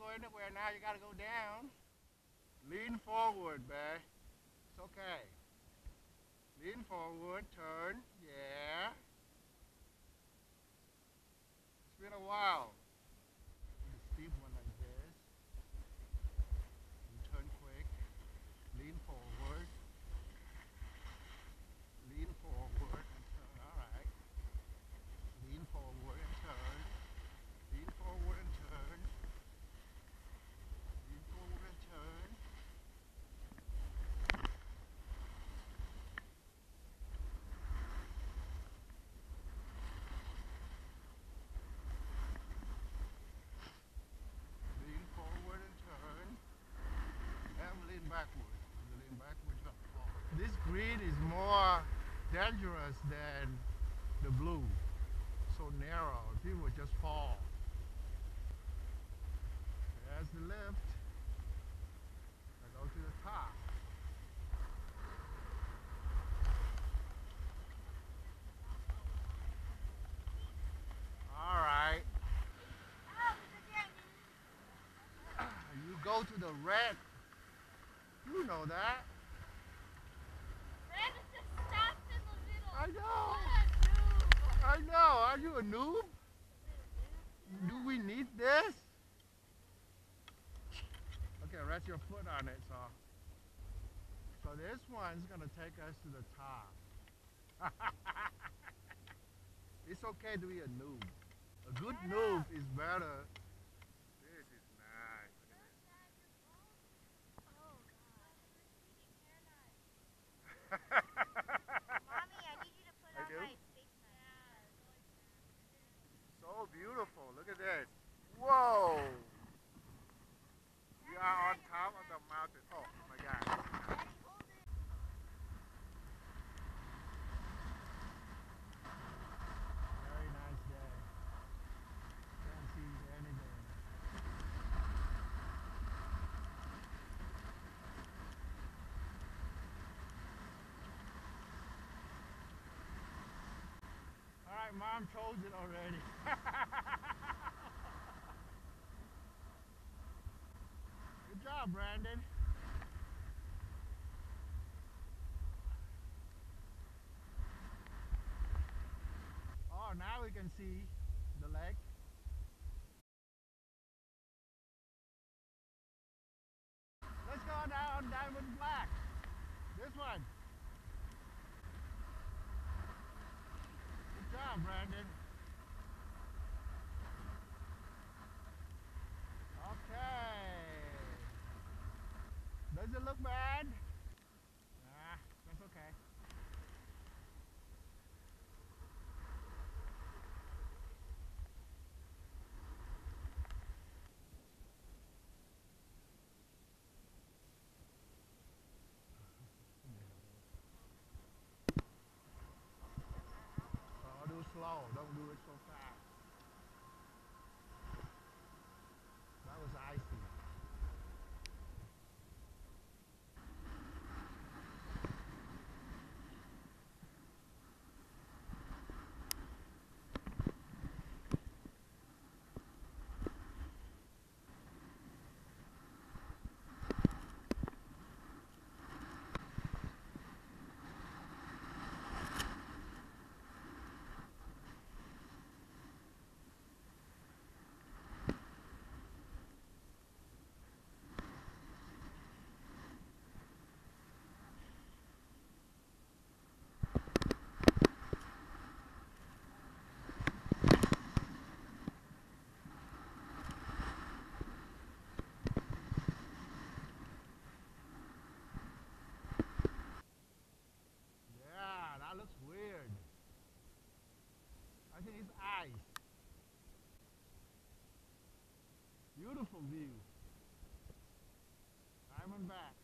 go anywhere now. You gotta go down. Lean forward, babe. It's okay. Lean forward, turn. Yeah. It's been a while. The steep one like this. You turn quick. Lean forward. Lean forward and turn. All right. Lean forward and turn. Lean forward and turn. Lean forward and turn. Lean forward and turn. And lean backward. You lean backward, you're gonna fall. This green is more dangerous than the blue. So narrow. People would just fall. There's the lift. I go to the top. All right. You go to the red. You know that. I know. I know. Are you a noob? Do we need this? Okay, rest your foot on it, so. So this one's gonna take us to the top. it's okay to be a noob. A good noob is better. This is nice. Look at this. I do? So beautiful. Look at this. Whoa. We are on top of the mountain. Oh my God. Very nice day. Can't see anything. Right, mom chose it already. Good job, Brandon. Oh, now we can see the lake. Let's go down Diamond Black. This one. Job, Brandon. Okay. Does it look bad? slow. Don't do it so fast. That was icy. his eyes. Beautiful view. Diamondback.